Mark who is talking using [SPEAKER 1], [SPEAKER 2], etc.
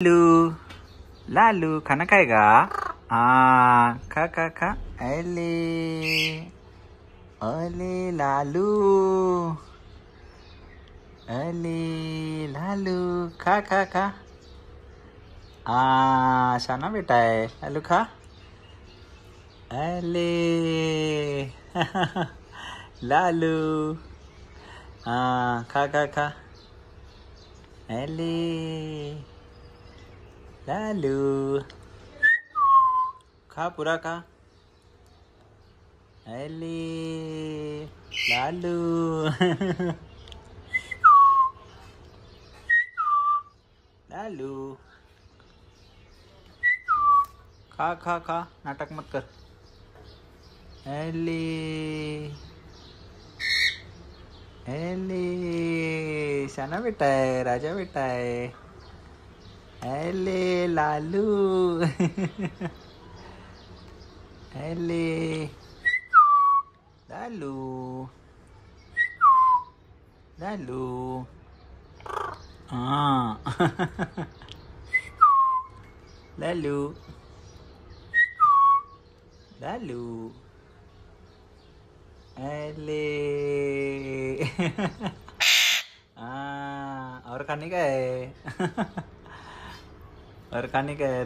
[SPEAKER 1] Lalu, lalu, खाना खाएगा हाँ खा खा खा अले अले लालू अले लालू खा खा खा हाँ शाना बेटा है लालू खा अले लालू हाँ खा खा खा अले लालू खा पूरा खा अले लालू लालू खा खा खा नाटक मत कर अले अले शाना बेटा है राजा बेटा है Ele lalu. Ele lalu. Lalu. Ah. lalu. Lalu. Ele. ah, orang ini kayak. और खाने का है